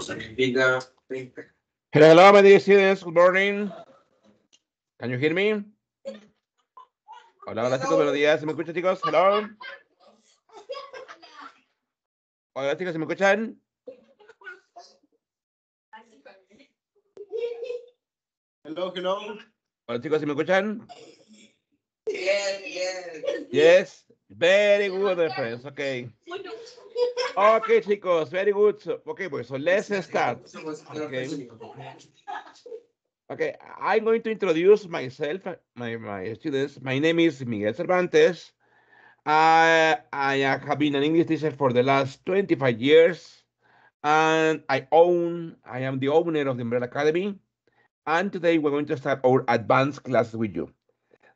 Hello, hello, my dear students. Good morning. Can you hear me? Hola, hola chicos, buenos días. ¿Se me escuchan chicos? Hello. Hola chicos, ¿se me escuchan? Hello, hello. Hola chicos, ¿se me escuchan? Yes, yes. Yes. Very good, my friends. Okay. Okay, chicos, very good. So, okay, pues, so let's start. Okay. Okay, I'm going to introduce myself, my, my students. My name is Miguel Cervantes. I, I have been an English teacher for the last 25 years. And I own, I am the owner of the Umbrella Academy. And today we're going to start our advanced class with you.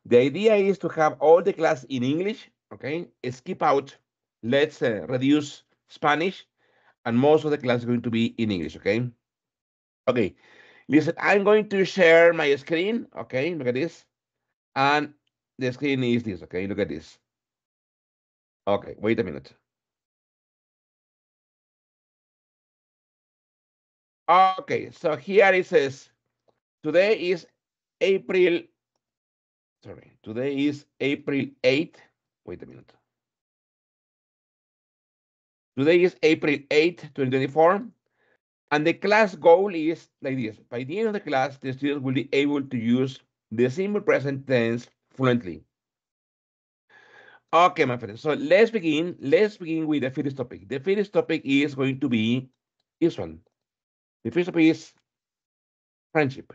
The idea is to have all the class in English, okay? Skip out, let's uh, reduce Spanish, and most of the class is going to be in English, okay? Okay, listen, I'm going to share my screen, okay? Look at this. And the screen is this, okay? Look at this. Okay, wait a minute. Okay, so here it says, today is April, sorry, today is April 8th. Wait a minute. Today is April 8, 2024. And the class goal is like this. By the end of the class, the students will be able to use the simple present tense fluently. Okay, my friends. So let's begin. Let's begin with the first topic. The first topic is going to be this one. The first topic is friendship.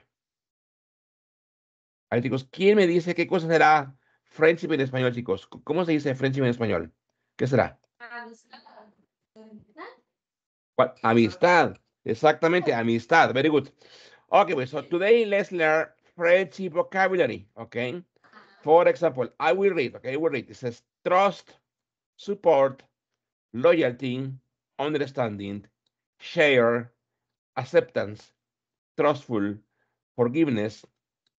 Ahí, chicos, ¿quién me dice qué cosa será friendship en español, chicos? ¿Cómo se dice friendship en español? ¿Qué será? ¿Cuál? Amistad. Exactamente, amistad. Very good. Okay, so today let's learn friendship vocabulary, okay? For example, I will read, okay? I will read. It says trust, support, loyalty, understanding, share, acceptance, trustful, forgiveness,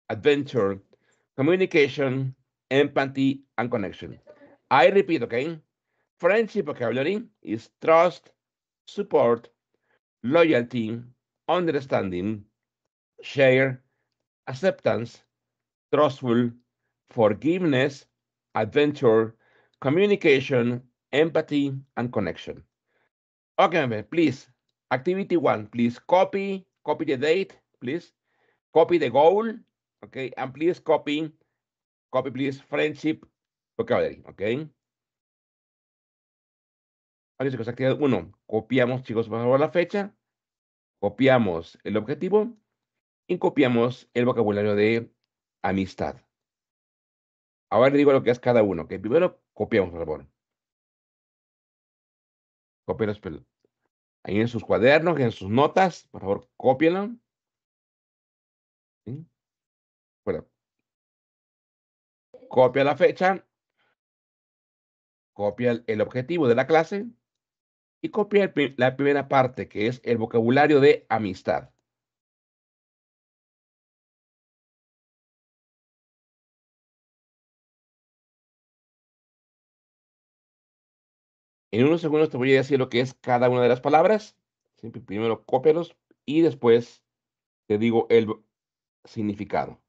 adventure, communication, empathy, and connection. I repeat, okay? Friendship vocabulary is trust, support, loyalty, understanding, share, acceptance, trustful, forgiveness, adventure, communication, empathy, and connection. Okay, please, activity one, please copy, copy the date, please, copy the goal, okay, and please copy, copy, please, friendship vocabulary, okay. Vale, chicos, actividad 1. Copiamos, chicos, por favor, la fecha. Copiamos el objetivo y copiamos el vocabulario de amistad. Ahora le digo lo que es cada uno. Que primero copiamos, por favor. Copien ahí en sus cuadernos, en sus notas. Por favor, cópienlo. ¿Sí? Bueno. Copia la fecha. Copia el objetivo de la clase y copia la primera parte, que es el vocabulario de amistad. En unos segundos te voy a decir lo que es cada una de las palabras. Primero cópialos y después te digo el significado.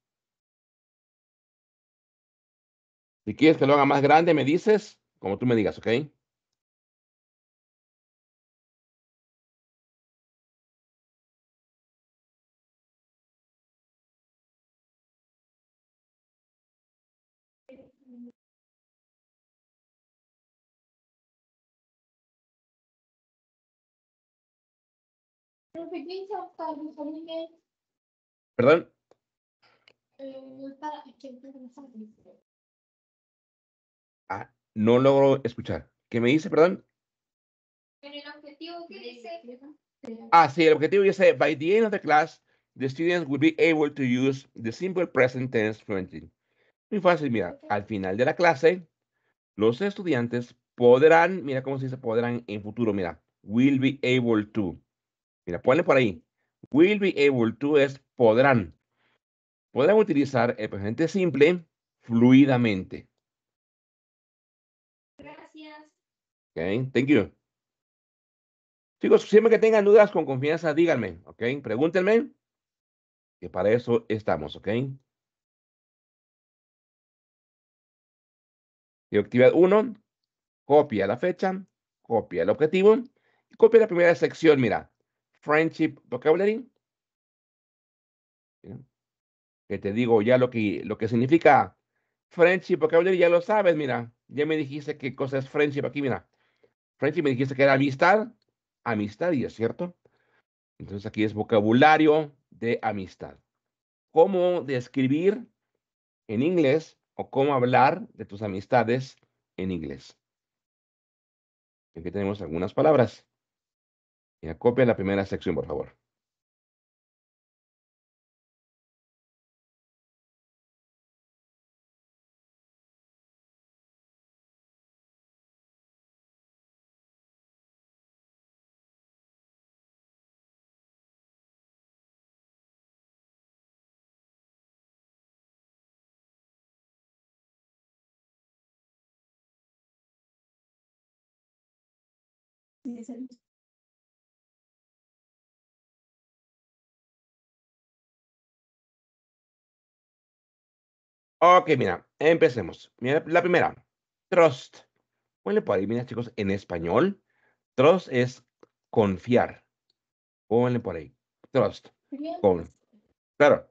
Si quieres que lo haga más grande, me dices, como tú me digas, ¿ok? Profe, ¿qué hizo para que salga, Perdón. eh, para que? Ah, no logro escuchar. ¿Qué me dice, perdón? En el objetivo dice. Ah, sí, el objetivo dice, by the end of the class, the students will be able to use the simple present tense fluently. Muy fácil, mira, al final de la clase, los estudiantes podrán, mira cómo se dice podrán en futuro, mira, will be able to. Mira, ponle por ahí. Will be able to es podrán. Podrán utilizar el presente simple fluidamente. Gracias. Okay, thank you. Chicos, siempre que tengan dudas con confianza, díganme, ¿ok? Pregúntenme, que para eso estamos, ¿ok? Y actividad 1, copia la fecha, copia el objetivo y copia la primera sección, mira, Friendship Vocabulary. Que te digo ya lo que, lo que significa Friendship Vocabulary, ya lo sabes, mira. Ya me dijiste qué cosa es Friendship aquí, mira. Friendship me dijiste que era amistad, amistad, y es cierto. Entonces aquí es vocabulario de amistad. ¿Cómo describir en inglés o cómo hablar de tus amistades en inglés? Aquí tenemos algunas palabras. Copia la primera sección, por favor. Ok, mira, empecemos. Mira, la primera, trust. Ponle por ahí, mira, chicos, en español, trust es confiar. Ponle por ahí, trust. Con, claro.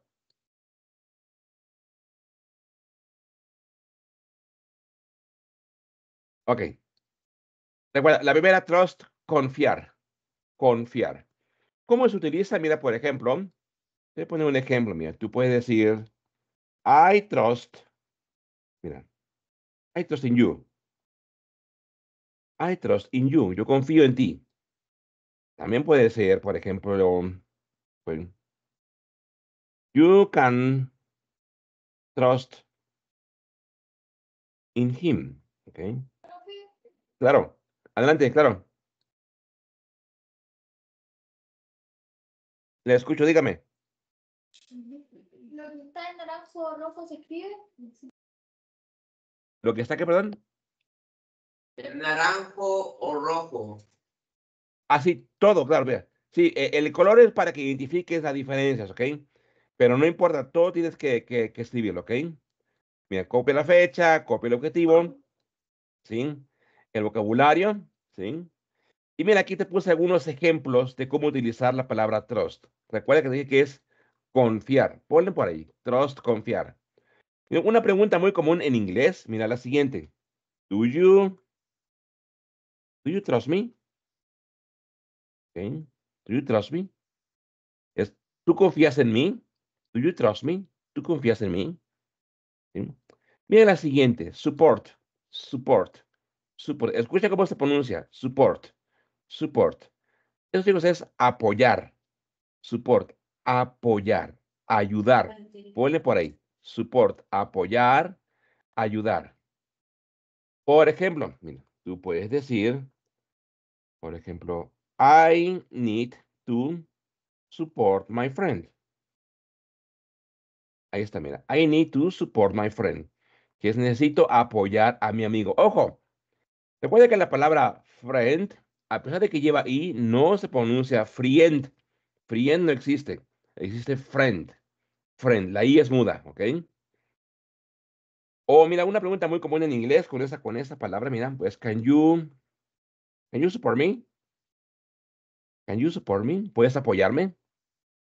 Ok. Recuerda, la primera, trust, confiar. Confiar. ¿Cómo se utiliza? Mira, por ejemplo, te voy a poner un ejemplo, mira, tú puedes decir, I trust, mira, I trust in you. I trust in you. Yo confío en ti. También puede ser, por ejemplo, you can trust in him. ¿Ok? Claro. Adelante, claro. Le escucho, dígame. Lo que está en naranjo rojo se escribe. Lo que está aquí, perdón. ¿Es naranjo o rojo? Así, todo, claro, mira. Sí, e- el color es para que identifiques las diferencias, ¿ok? Pero no importa, todo tienes que, que, que escribirlo, ¿ok? Mira, copia la fecha, copia el objetivo, ¿sí? El vocabulario, ¿sí? Y mira, aquí te puse algunos ejemplos de cómo utilizar la palabra trust. Recuerda que dije que es confiar. Ponle por ahí, trust, confiar. Una pregunta muy común en inglés, mira la siguiente. Do you, do you trust me? Okay. Do you trust me? ¿Tú confías en mí? Do you trust me? ¿Tú confías en mí? Mira la siguiente, support, support, support. Escucha cómo se pronuncia, support, support. Eso chicos es apoyar, support, apoyar, ayudar. Ponle por ahí, support, apoyar, ayudar. Por ejemplo, mira, tú puedes decir, por ejemplo, I need to support my friend. Ahí está, mira. I need to support my friend. Que es necesito apoyar a mi amigo. Ojo, recuerda que la palabra friend, a pesar de que lleva i, no se pronuncia friend. Friend no existe. Existe friend. Friend. La i es muda, ¿ok? O mira, una pregunta muy común en inglés con esa, con esa palabra, mira, pues, can you, can you support me? Can you support me? ¿Puedes apoyarme?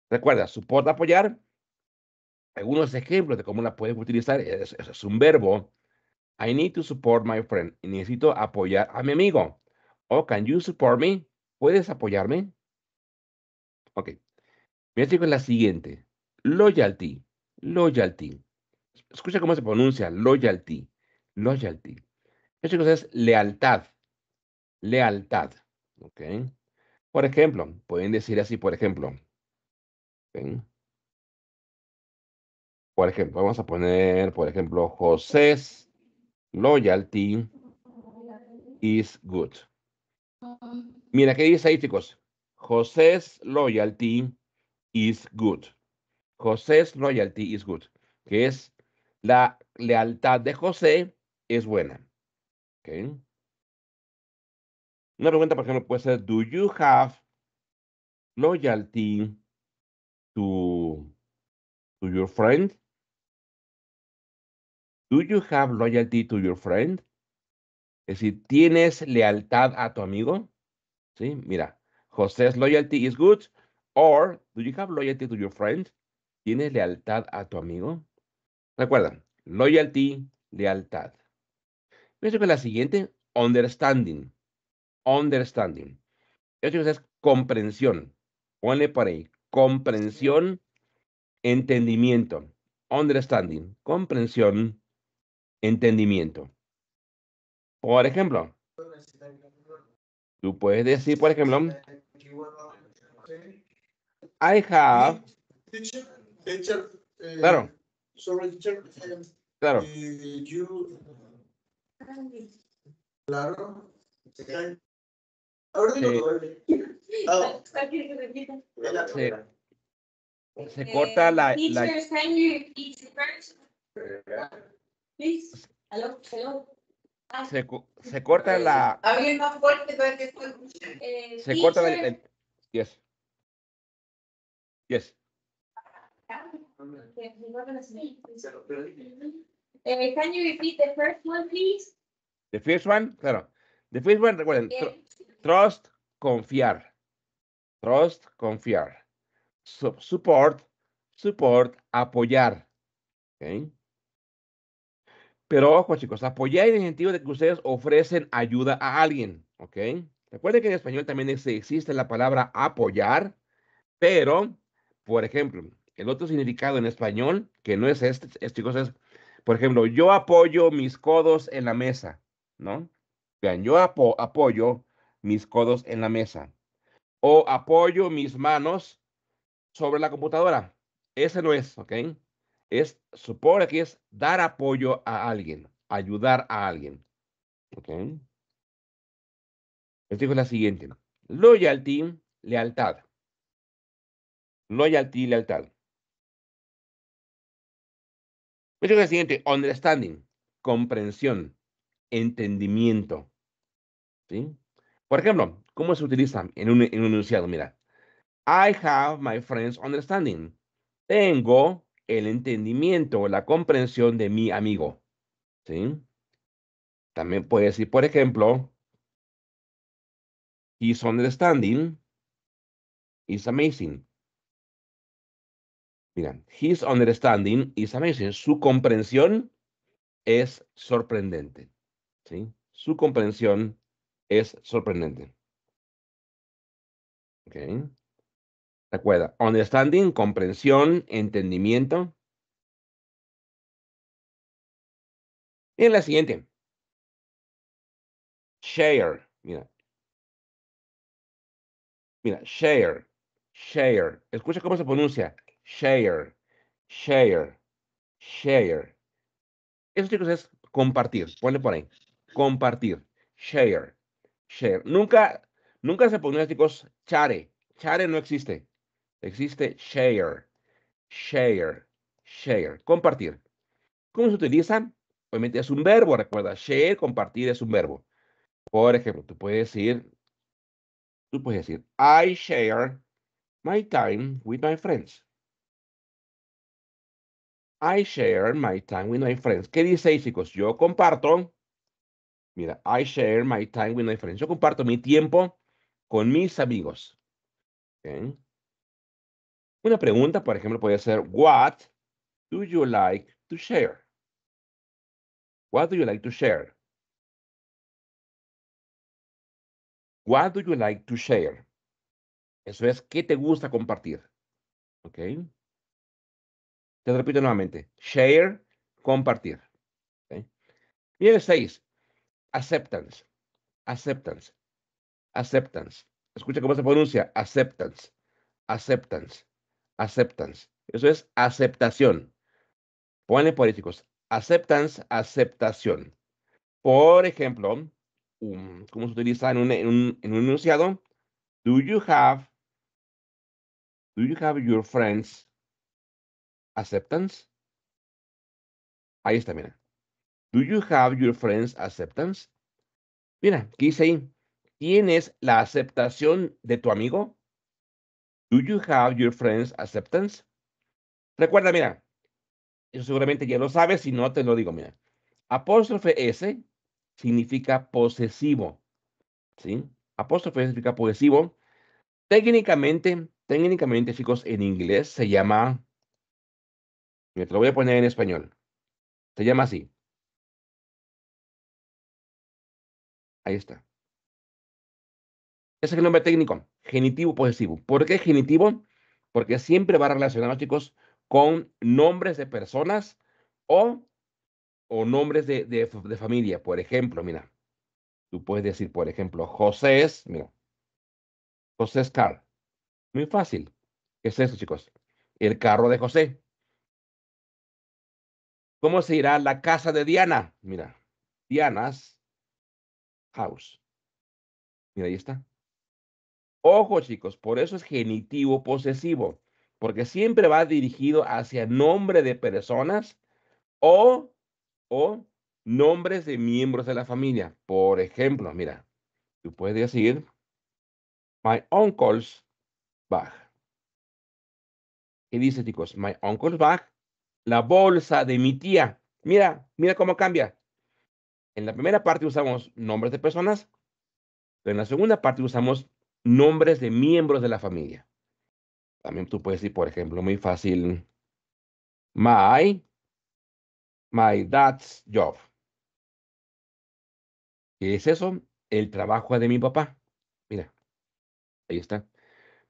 Recuerda, support, apoyar. Algunos ejemplos de cómo la puedes utilizar es, es- un verbo. I need to support my friend. Necesito apoyar a mi amigo. O can you support me? ¿Puedes apoyarme? Ok. Mira, chicos, la siguiente. Loyalty. Loyalty. Escucha cómo se pronuncia. Loyalty. Loyalty. Chicos, es lealtad. Lealtad. Ok. Por ejemplo, pueden decir así, por ejemplo. Por ejemplo, vamos a poner, por ejemplo, José's loyalty is good. Mira, ¿qué dice ahí, chicos? José's loyalty is good. José's loyalty is good. Que es la lealtad de José es buena. ¿ok? Una pregunta, por ejemplo, puede ser, do you have loyalty to, to your friend? Do you have loyalty to your friend? Es decir, ¿tienes lealtad a tu amigo? Sí, mira, José's loyalty is good. Or, do you have loyalty to your friend? ¿Tienes lealtad a tu amigo? Recuerda, loyalty, lealtad. Pienso que la siguiente, understanding. Understanding. Esto es comprensión. Pone por ahí. Comprensión, entendimiento. Understanding. Comprensión, entendimiento. Por ejemplo, tú puedes decir, por ejemplo, I have. Teacher, teacher. eh, Claro, Sorry, teacher. eh, claro. eh, you, claro. Ahora digo, Ah, Se, se corta la, la, Teachers, can you repeat the first, please? Hello, hello. Ah, se, co- se corta la, Habla más fuerte para que pueda escuchar. eh, se corta la, yes. Yes. Okay, can you repeat the first one, please? The first one, claro. The first one, recuerden, tr- trust, confiar. Trust, confiar. Su- support, support, apoyar. ¿ok? Pero ojo, chicos, apoyar en el sentido de que ustedes ofrecen ayuda a alguien. ¿Ok? Recuerden que en español también existe la palabra apoyar, pero, por ejemplo, el otro significado en español, que no es este, es, chicos, es, por ejemplo, yo apoyo mis codos en la mesa, ¿no? Vean, yo apo- apoyo mis codos en la mesa. O apoyo mis manos sobre la computadora. Ese no es, ¿ok? Es, supone que es dar apoyo a alguien, ayudar a alguien. ¿Ok? Les digo la siguiente. Loyalty, lealtad. Loyalty, lealtad. Les digo la siguiente. Understanding, comprensión, entendimiento. ¿Sí? Por ejemplo, ¿cómo se utiliza en un, en un enunciado? Mira, I have my friend's understanding. Tengo el entendimiento, la comprensión de mi amigo. ¿Sí? También puede decir, por ejemplo, his understanding is amazing. Mira, his understanding is amazing. Su comprensión es sorprendente. ¿Sí? Su comprensión es sorprendente. Ok. Recuerda, understanding, comprensión, entendimiento. Y la siguiente. Share. Mira. Mira, share. Share. Escucha cómo se pronuncia. Share. Share. Share. Eso, chicos, es compartir. Ponle por ahí. Compartir. Share. Share. Nunca, nunca se pronuncia, chicos, chare. Chare no existe. Existe share. Share. Share. Compartir. ¿Cómo se utiliza? Obviamente es un verbo, recuerda. Share, compartir es un verbo. Por ejemplo, tú puedes decir, tú puedes decir, I share my time with my friends. I share my time with my friends. ¿Qué dice ahí, chicos? Yo comparto. Mira, I share my time with my friends. Yo comparto mi tiempo con mis amigos. Una pregunta, por ejemplo, puede ser, What do you like to share? What do you like to share? What do you like to share? Eso es, ¿qué te gusta compartir? ¿Ok? Te repito nuevamente. Share, compartir. ¿ok? Y el 6. Acceptance. Acceptance. Acceptance. Escucha cómo se pronuncia. Acceptance. Acceptance. Acceptance. Eso es aceptación. Ponle políticos. Acceptance, aceptación. Por ejemplo, um, ¿cómo se utiliza en un, en un enunciado? Do you have, do you have your friends acceptance? Ahí está, mira. Do you have your friends acceptance? Mira, ¿qué dice ahí? ¿Tienes la aceptación de tu amigo? Do you have your friend's acceptance? Recuerda, mira, eso seguramente ya lo sabes, si no te lo digo, mira. Apóstrofe S significa posesivo, ¿sí? Apóstrofe S significa posesivo. Técnicamente, técnicamente, chicos, en inglés se llama, te lo voy a poner en español. Se llama así. Ahí está. Ese es el nombre técnico, genitivo posesivo. ¿Por qué genitivo? Porque siempre va relacionado, chicos, con nombres de personas o, o nombres de, de, familia. Por ejemplo, mira, tú puedes decir, por ejemplo, José es, mira, José es car. Muy fácil. ¿Qué es eso, chicos? El carro de José. ¿Cómo se irá la casa de Diana? Mira, Diana's house. Mira, ahí está. Ojo, chicos, por eso es genitivo posesivo, porque siempre va dirigido hacia nombre de personas o, o nombres de miembros de la familia. Por ejemplo, mira, tú puedes decir, my uncle's bag. ¿Qué dice, chicos? My uncle's bag, la bolsa de mi tía. Mira, mira cómo cambia. En la primera parte usamos nombres de personas, pero en la segunda parte usamos nombres de miembros de la familia. También tú puedes decir, por ejemplo, muy fácil, my, my dad's job. ¿Qué es eso? El trabajo de mi papá. Mira, ahí está.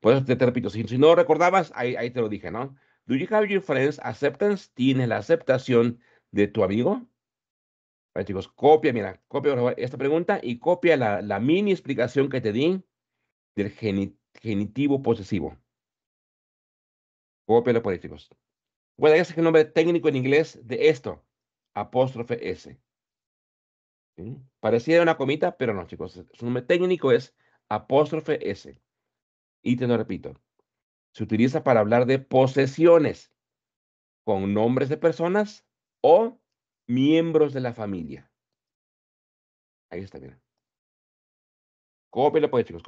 Por eso te, te repito, si, si, no recordabas, ahí, ahí te lo dije, ¿no? Do you have your friends acceptance? ¿Tienes la aceptación de tu amigo? Chicos, copia, mira, copia esta pregunta y copia la, mini explicación que te di del genitivo posesivo. Cópialo por ahí, chicos. Bueno, ese es el nombre técnico en inglés de esto. Apóstrofe S. ¿Sí? Parecía una comita, pero no, chicos. Su nombre técnico es apóstrofe S. Y te lo repito. Se utiliza para hablar de posesiones con nombres de personas o miembros de la familia. Ahí está, mira. Cópialo, pues, chicos.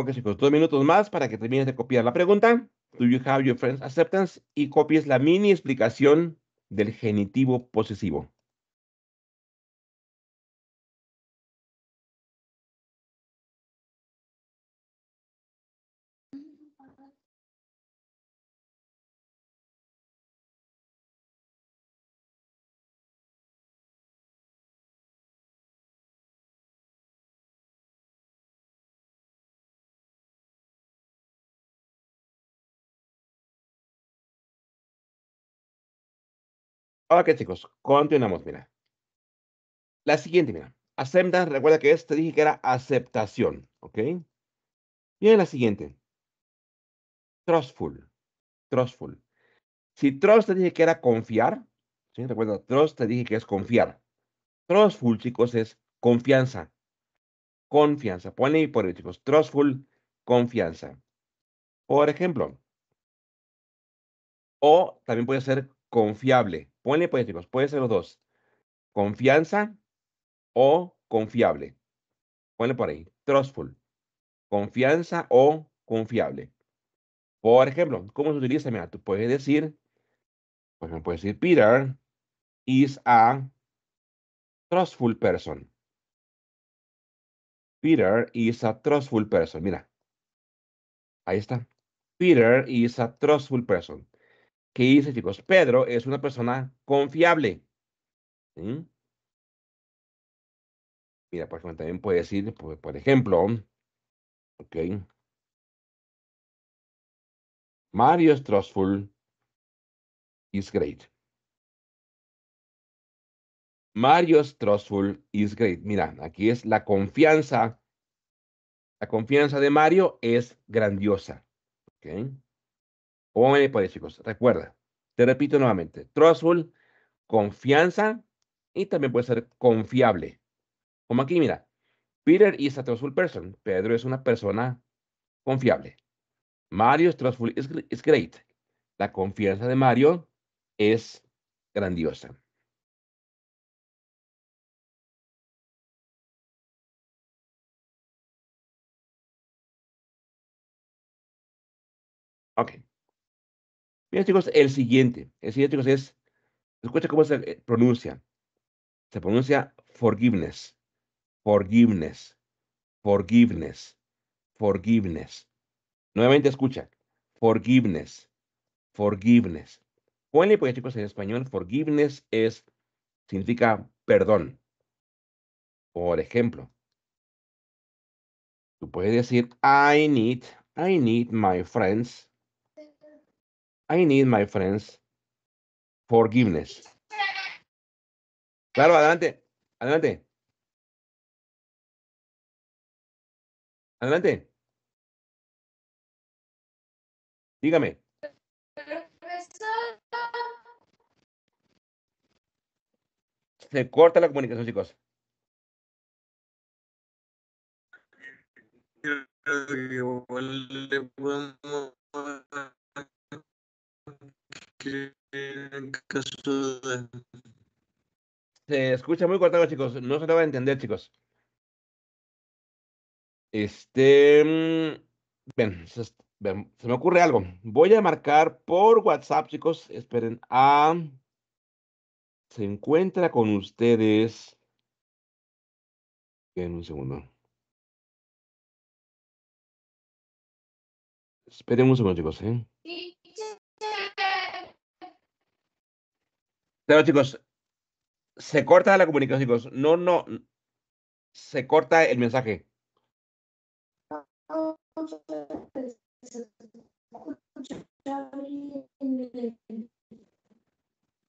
Ok, chicos, dos minutos más para que termines de copiar la pregunta. Do you have your friend's acceptance? Y copies la mini explicación del genitivo posesivo. Ok, chicos, continuamos, mira. La siguiente, mira. Acceptance, recuerda que este dije que era aceptación, ¿ok? En la siguiente. Trustful. Trustful. Si trust te dije que era confiar, ¿sí? Recuerda, trust te dije que es confiar. Trustful, chicos, es confianza. Confianza. Ponle ahí por ahí, chicos. Trustful, confianza. Por ejemplo. O también puede ser confiable. Ponle pues, chicos, puede ser los dos. Confianza o confiable. Ponle por ahí. Trustful. Confianza o confiable. Por ejemplo, ¿cómo se utiliza? Mira, tú puedes decir, por ejemplo, puedes decir, Peter is a trustful person. Peter is a trustful person. Mira. Ahí está. Peter is a trustful person. ¿Qué dice, chicos? Pedro es una persona confiable. Mira, por ejemplo, también puede decir, por, ejemplo, ok. Mario is trustful is great. Mario's trustful is great. Mira, aquí es la confianza. La confianza de Mario es grandiosa. ¿Ok? Pónganle por ahí, chicos. Recuerda, te repito nuevamente. Trustful, confianza y también puede ser confiable. Como aquí, mira. Peter is a trustful person. Pedro es una persona confiable. Mario's trustful is, is great. La confianza de Mario es grandiosa. Ok. Bien, chicos, el siguiente. El siguiente, chicos, es. Escucha cómo se eh, pronuncia. Se pronuncia forgiveness. Forgiveness. Forgiveness. Forgiveness. Nuevamente escucha. Forgiveness. Forgiveness. Ponle, pues, chicos, en español, forgiveness es, significa perdón. Por ejemplo, tú puedes decir, I need, I need my friends. I need my friends forgiveness. Claro, adelante. Adelante. Adelante. Dígame. Se corta la comunicación, chicos. Que en caso de Se escucha muy cortado, chicos. No se lo va a entender, chicos. Este. mm, Bien, se, es- bien, se me ocurre algo. Voy a marcar por WhatsApp, chicos. Esperen. A. Se encuentra con ustedes. En un segundo. Esperen un segundo, chicos. ¿eh? Claro, chicos. Se corta la comunicación, chicos. No, no. Se corta el mensaje.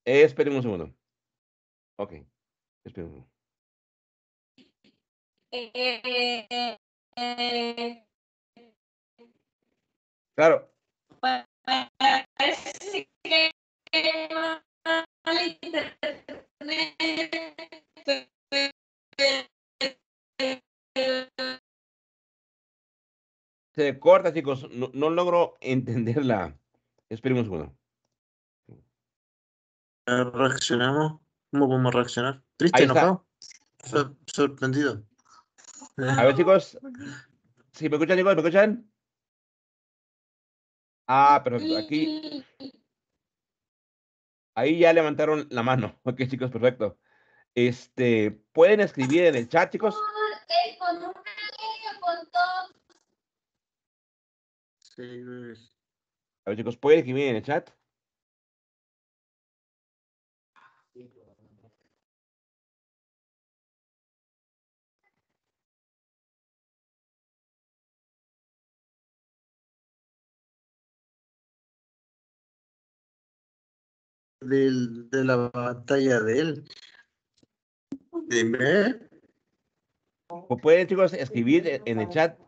Eh, esperen un segundo. Ok. Esperen un. Claro. Se corta, chicos. No, no logro entenderla. Esperen un segundo. reaccionamos, ¿cómo podemos reaccionar? Triste, enojado, Sor- sorprendido. A ver, chicos. ¿Sí me escuchan, chicos? ¿Me escuchan? Ah, perfecto. Aquí, ahí ya levantaron la mano. Ok, chicos, perfecto. Este, pueden escribir en el chat, chicos. Con una línea con dos. Sí, pues, A ver, chicos, pueden escribir en el chat. Del- de la batalla de él. Dime. Pues pueden, chicos, escribir en- el chat.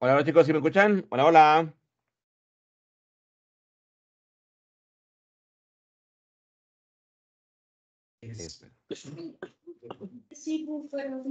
Hola, hola, chicos, ¿sí me escuchan? Hola, hola. Sí, pero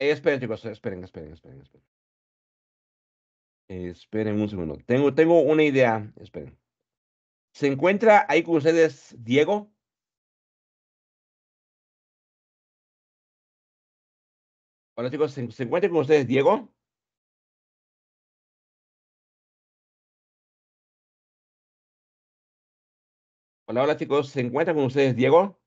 Eh, esperen, chicos, esperen, esperen, esperen, esperen. Esperen un segundo. Tengo, tengo una idea. Esperen. ¿Se encuentra ahí con ustedes Diego? Hola chicos, ¿se, encuentra con ustedes Diego? Hola, hola chicos, ¿se encuentra con ustedes Diego?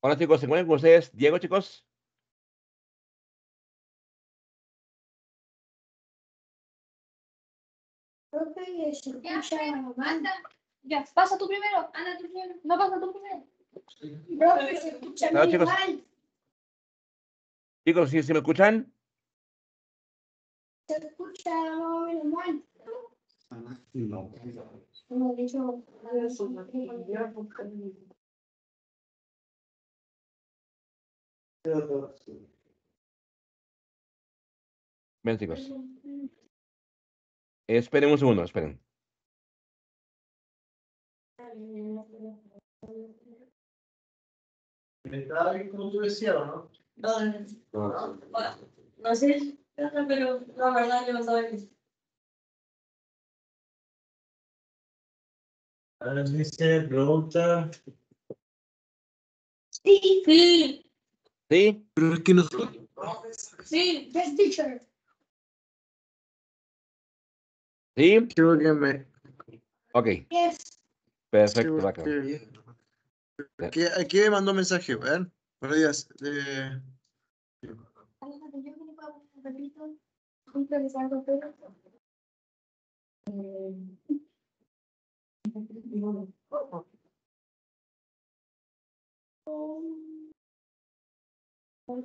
Hola chicos, ¿se encuentran con ustedes? Diego, chicos. Profe, se Ya, escucha mal. anda. Ya, pasa tú primero. Anda tú primero. No pasa tú primero. Profe, se escucha Claro, muy chicos. mal. Chicos, ¿sí, sí me escuchan? Se escucha más o menos mal. Como dicho, Ven, chicos. Esperen un segundo, esperen. ¿Estaba bien como tú decías o no? No sé, pero la verdad yo no dice, pregunta. Sí, Sí, ¿Sí? Pero es que no. sí. yes, teacher. ¿Sí? Creo que me. Ok, Yes. perfecto. que- Aquí, aquí me mandó un mensaje, ¿ven? Buenos días. Eh, Dile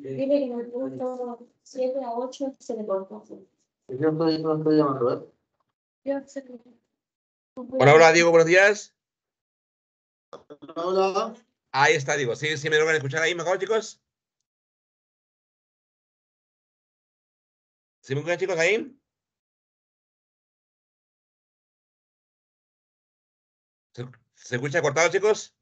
que en el punto 7 a 8 se le cortó. yo estoy, no estoy llamando, ¿eh? Yo sé que- Hola, hola, Diego, buenos días. Hola. Ahí está, Diego. ¿Sí, sí me logran escuchar ahí mejor, chicos? ¿Sí me escuchan, chicos, ahí? ¿Se, se escucha cortado, chicos?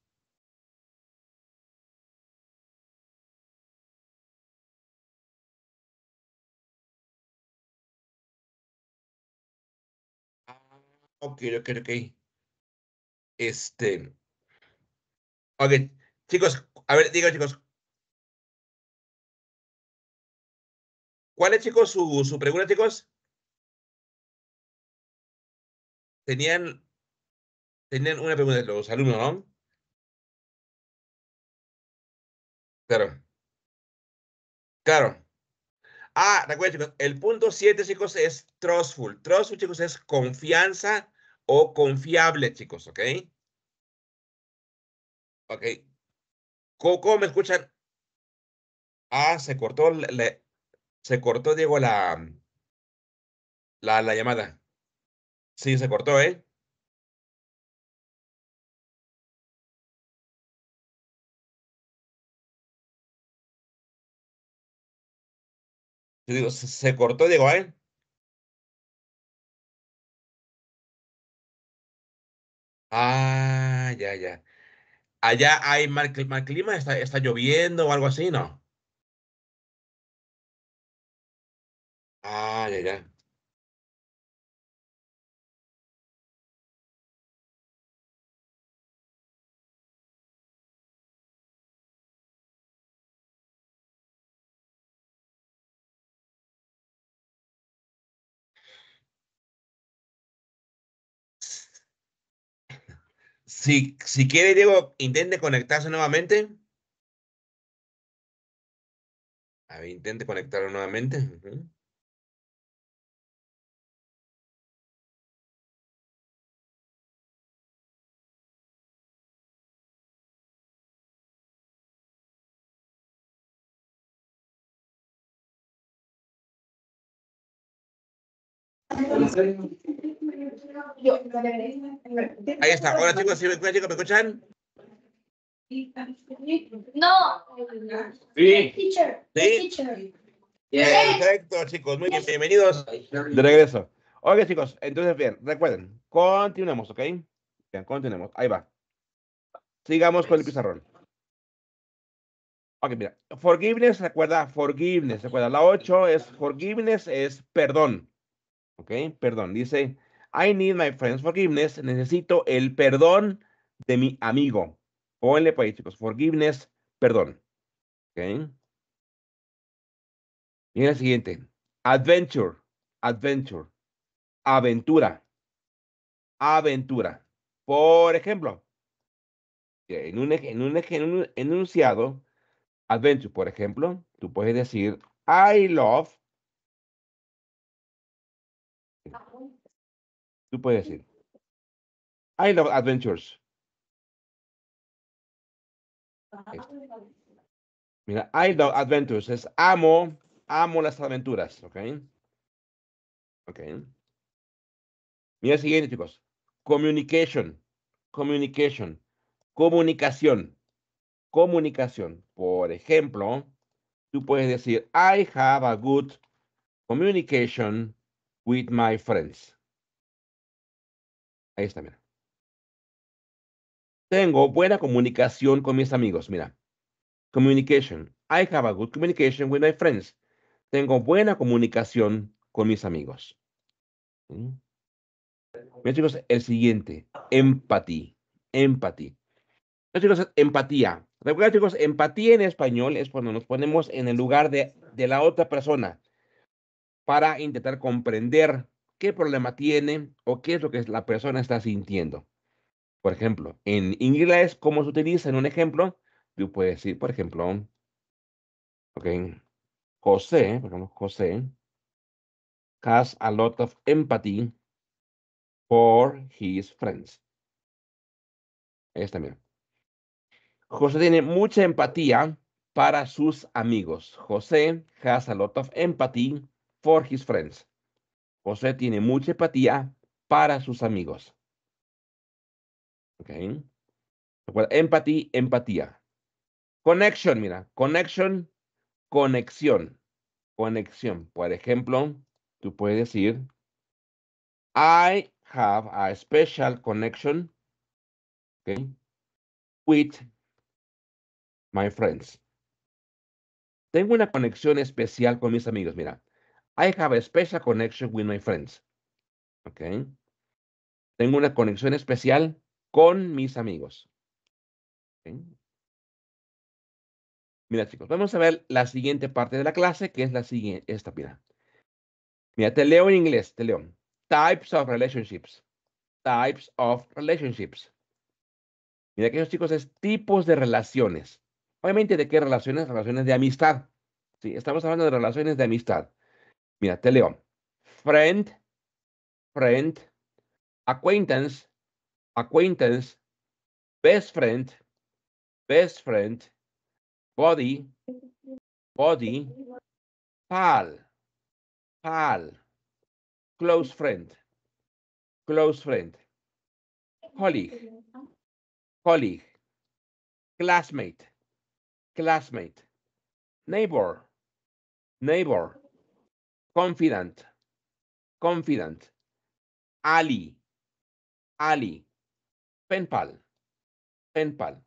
Ok, ok, ok. Este. Ok, chicos, a ver, digan, chicos. ¿Cuál es, chicos, su, su pregunta, chicos? Tenían, tenían una pregunta de los alumnos, ¿no? Claro. Claro. Ah, recuerden, chicos, el punto 7, chicos, es trustful. Trustful, chicos, es confianza o confiable, chicos, ¿ok? Ok. ¿Cómo, me escuchan? Ah, se cortó, la- se cortó, Diego, la, la, la llamada. Sí, se cortó, ¿eh? Digo, se cortó, Diego, ¿eh? Ah, ya, ya. Allá hay mal, cli- mal clima, está lloviendo o algo así, ¿no? Ah, ya, ya. Si, si quiere, Diego, intente conectarse nuevamente. A ver, intente conectarlo nuevamente. Ahí está. Hola, chicos, ¿sí me escuchan, chicos? ¿Me escuchan? No. Yes, teacher. Sí. Teacher. Perfecto, chicos. Muy bien, bienvenidos de regreso. Ok, chicos, entonces, bien, recuerden, continuemos, ¿ok? Bien, continuemos. Ahí va. Sigamos con el pizarrón. Ok, mira. Forgiveness, recuerda, forgiveness, recuerda. La 8 es forgiveness, es perdón. Ok, perdón. Dice, I need my friend's forgiveness. Necesito el perdón de mi amigo. Ponle pues, chicos, forgiveness, perdón. Ok. Y el siguiente, adventure, adventure. aventura. Aventura. Por ejemplo, en un, en un enunciado, adventure, por ejemplo, tú puedes decir, I love, tú puedes decir, I love adventures. Mira, I love adventures. Es amo, amo las aventuras. ¿Ok? Ok. Mira siguiente, chicos. Communication. Communication. Comunicación. Comunicación. Por ejemplo, tú puedes decir, I have a good communication with my friends. Ahí está, mira. Tengo buena comunicación con mis amigos. Mira. Communication. I have a good communication with my friends. Tengo buena comunicación con mis amigos. ¿Mm? Mira, chicos, el siguiente. Empatía. Empatía. Chicos, empatía. Recuerda, chicos, empatía en español es cuando nos ponemos en el lugar de la otra persona para intentar comprender qué problema tiene o qué es lo que la persona está sintiendo. Por ejemplo, en inglés, ¿cómo se utiliza en un ejemplo? Tú puedes decir, por ejemplo, ok, José, por ejemplo, José has a lot of empathy for his friends. Está, mira. José tiene mucha empatía para sus amigos. José has a lot of empathy for his friends. José tiene mucha empatía para sus amigos. Ok. Empathy, empatía. Connection, mira. Connection, conexión. Conexión. Por ejemplo, tú puedes decir, I have a special connection with my friends. Tengo una conexión especial con mis amigos. Mira, I have a special connection with my friends. Ok. Tengo una conexión especial con mis amigos. Mira, chicos, vamos a ver la siguiente parte de la clase, que es la siguiente, esta, mira. Mira, te leo en inglés, te leo. Types of relationships. Types of relationships. Mira, aquellos chicos es tipos de relaciones. Obviamente, ¿de qué relaciones? Relaciones de amistad. Sí, estamos hablando de relaciones de amistad. Mira, te leo. Friend, friend, acquaintance, acquaintance, best friend, best friend, body, body, pal, pal, close friend, close friend, colleague, colleague, classmate, classmate, neighbor, neighbor, confidant, confidant, ally, ally, pen pal, pen pal.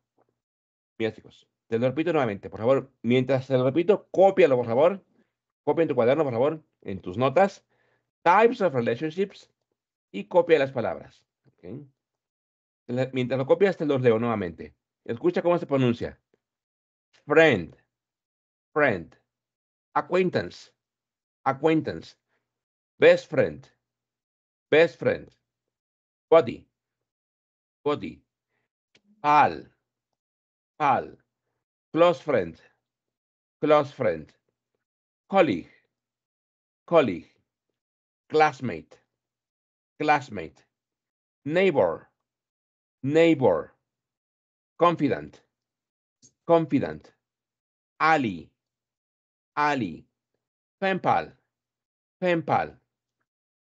Mira, chicos, te lo repito nuevamente, por favor. Mientras te lo repito, cópialo, por favor. Copia en tu cuaderno, por favor, en tus notas. Types of relationships y copia las palabras. Mientras lo copias, te los leo nuevamente. Escucha cómo se pronuncia. Friend, friend, acquaintance, acquaintance, best friend, best friend, buddy, buddy, pal, pal, close friend, close friend, colleague, colleague, classmate, classmate, neighbor, neighbor, confidant, confidant, ally, ally, pen pal.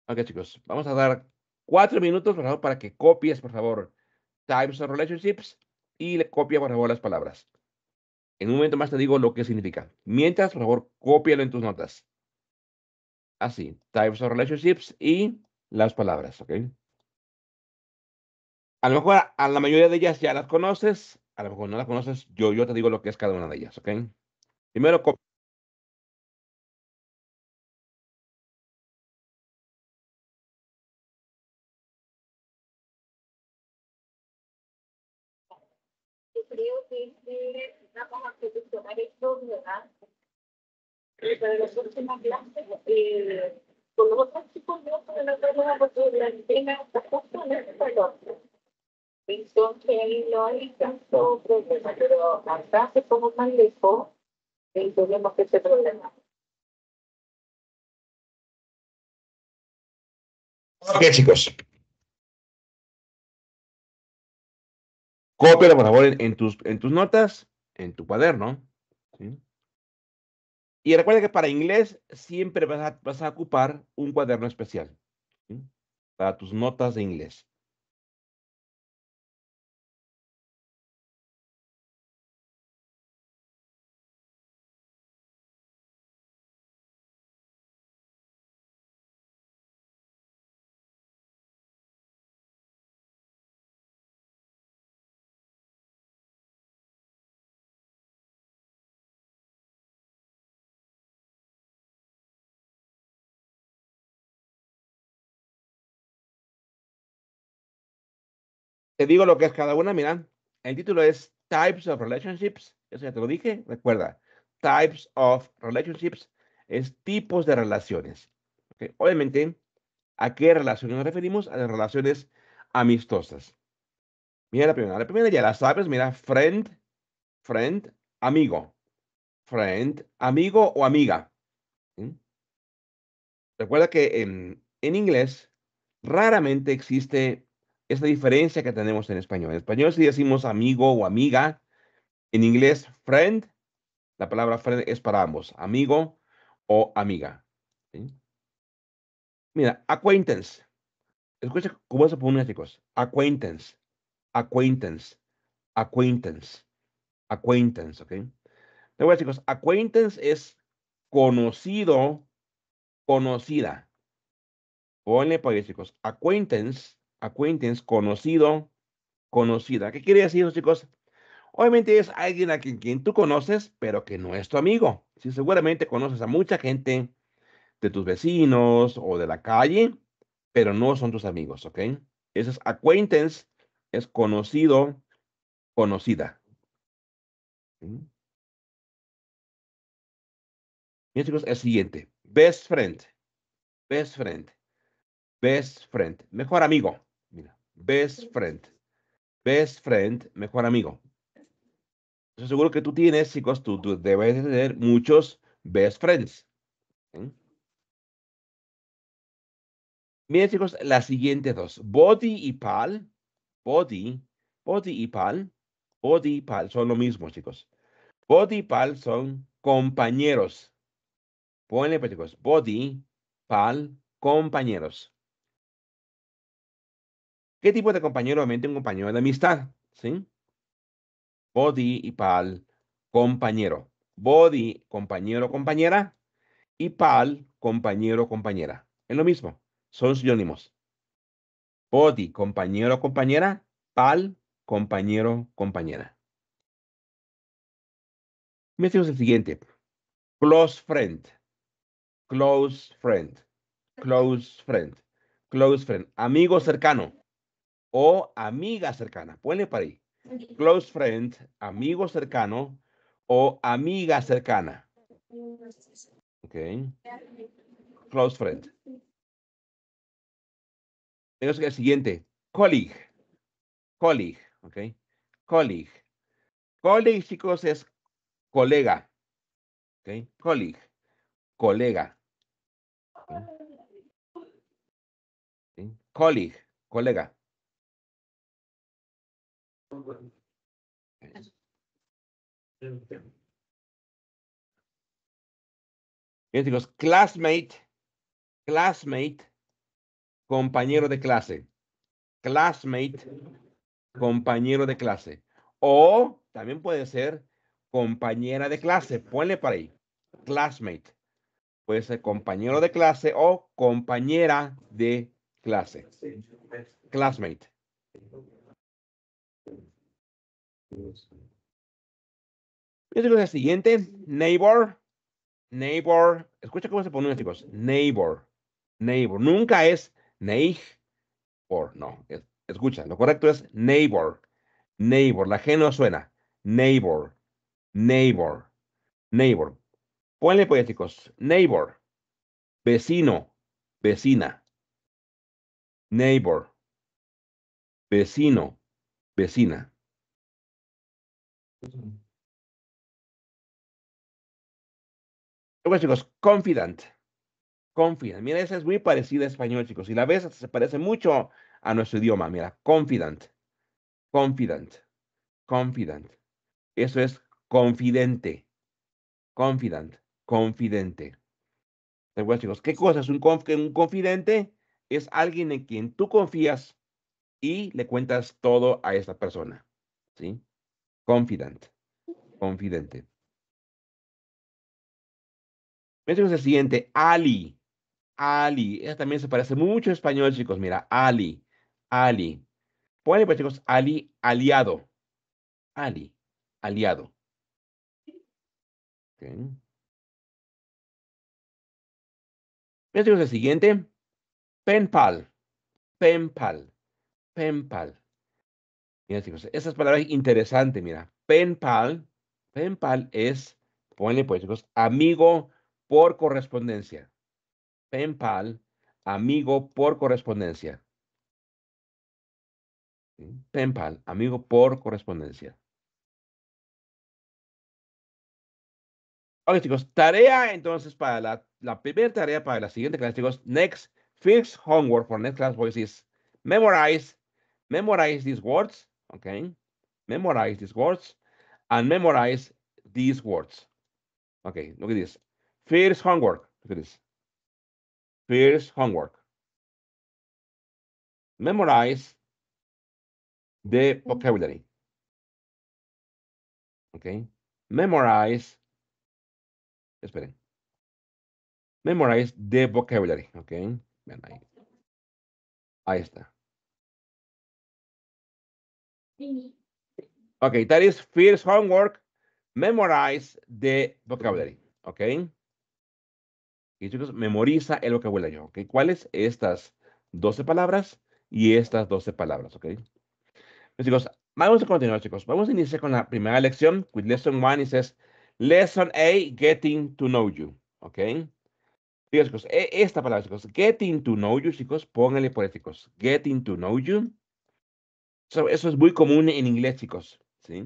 Ok, chicos, vamos a dar cuatro minutos, por favor, para que copies, por favor, types of relationships y le copia, por favor, las palabras. En un momento más te digo lo que significa. Mientras, por favor, cópialo en tus notas. Así, types of relationships y las palabras, ¿ok? A lo mejor a la mayoría de ellas ya las conoces, a lo mejor no las conoces, yo, yo te digo lo que es cada una de ellas, ¿ok? Primero, copia. Yo creo que eh, vamos a solucionar ¿verdad? Eh, las próximas clases, eh, con Visto que lo alcanzó, pero acá se como más lejos, entendemos que se problema. Ok, chicos. Cópialo, por favor, en, en tus, en tus notas, en tu cuaderno. ¿sí? Y recuerda que para inglés siempre vas a, ocupar un cuaderno especial para tus notas de inglés. Te digo lo que es cada una, mira. El título es Types of Relationships. Eso ya te lo dije. Recuerda, Types of Relationships es tipos de relaciones. Obviamente, ¿a qué relaciones nos referimos? A las relaciones amistosas. Mira la primera. La primera ya la sabes. Mira, friend, friend, amigo. Friend, amigo o amiga. Recuerda que en, en inglés raramente existe esa diferencia que tenemos en español. En español si decimos amigo o amiga, en inglés friend, la palabra friend es para ambos, amigo o amiga. Mira, acquaintance. Escucha cómo se pronuncia, chicos. Acquaintance, acquaintance, acquaintance, acquaintance, ¿ok? Chicos, acquaintance es conocido, conocida. Ponle por ahí, chicos. Acquaintance acquaintance, conocido, conocida. ¿Qué quiere decir chicos? Obviamente es alguien a quien, tú conoces, pero que no es tu amigo. Si seguramente conoces a mucha gente de tus vecinos o de la calle, pero no son tus amigos, ¿ok? Ese es acquaintance, es conocido, conocida. Bien, chicos, el siguiente. Best friend. Best friend. Best friend. Mejor amigo. Best friend. Best friend, mejor amigo. Estoy seguro que tú tienes, chicos, tú, tú debes de tener muchos best friends. Miren, chicos, las siguientes dos. Body y pal. Body. Body y pal. Body y pal son lo mismo, chicos. Body y pal son compañeros. Ponle, pues, chicos. Body, pal, compañeros. ¿Qué tipo de compañero? Obviamente un compañero de amistad, ¿sí? Body y pal, compañero. Body, compañero, compañera. Y pal, compañero, compañera. Es lo mismo, son sinónimos. Body, compañero, compañera. Pal, compañero, compañera. Me decimos el siguiente. Close friend. Close friend. Close friend. Close friend. Amigo cercano o amiga cercana. Ponle para ahí. Close friend, amigo cercano o amiga cercana. Ok. Close friend. Tenemos el siguiente. Colleague. Colleague. Ok. Colleague. Colleague, chicos, es colega. Ok. Colleague. Colega. Okay. Colleague. Colega. Classmate, classmate, compañero de clase. Classmate, compañero de clase. O también puede ser compañera de clase. Ponle para ahí. Classmate. Puede ser compañero de clase o compañera de clase. Classmate. Yo el siguiente, neighbor, neighbor, escucha cómo se pronuncia, chicos, neighbor, neighbor, nunca es neighbor, no, es, escucha, lo correcto es neighbor, neighbor, la G no suena, neighbor, neighbor, neighbor. Ponle pues, chicos, neighbor, vecino, vecina, neighbor, vecino, vecina. Luego, chicos, confident. Confident. Mira, esa es muy parecida a español, chicos. Si la ves, se parece mucho a nuestro idioma. Mira, confident. Confident. Confident. Eso es confidente. Confident. Confidente. Chicos, ¿qué cosa es un, un confidente? Es alguien en quien tú confías y le cuentas todo a esa persona. ¿Sí? Confident. Confidente. Chicos, el siguiente, Ali. Ali. Esa también se parece mucho a español, chicos. Mira, Ali. Ali. Ponle, pues, chicos, Ali, aliado. Ali, aliado. Okay. Chicos, el siguiente, pen pal. Pen pal. Pen pal. Mira, chicos, esas palabras interesantes, mira. Pen pal. Pen pal es, ponle, pues, chicos, amigo por correspondencia. Pen pal, amigo por correspondencia. Pen pal, amigo por correspondencia. Ok, chicos, tarea entonces para la, la primera tarea para la siguiente clase, chicos. Next, fixed homework for next class boys is memorize, memorize these words, okay? Memorize these words and memorize these words. Okay, look at this. First homework. Look at this. First homework. Memorize the vocabulary. Okay. Memorize. Esperen. Memorize the vocabulary. Okay. Ahí está. Okay, that is first homework. Memorize the vocabulary. Okay. Y chicos, memoriza el vocabulario, ¿ok? ¿Cuáles? Estas 12 palabras y estas 12 palabras, ¿ok? Pues, chicos, vamos a continuar, chicos. Vamos a iniciar con la primera lección, with lesson one, y says, lesson A, getting to know you, ¿ok? Fíjense, chicos, e, esta palabra, chicos, getting to know you, chicos, pónganle por ahí, chicos, getting to know you. So, eso es muy común en inglés, chicos, ¿sí?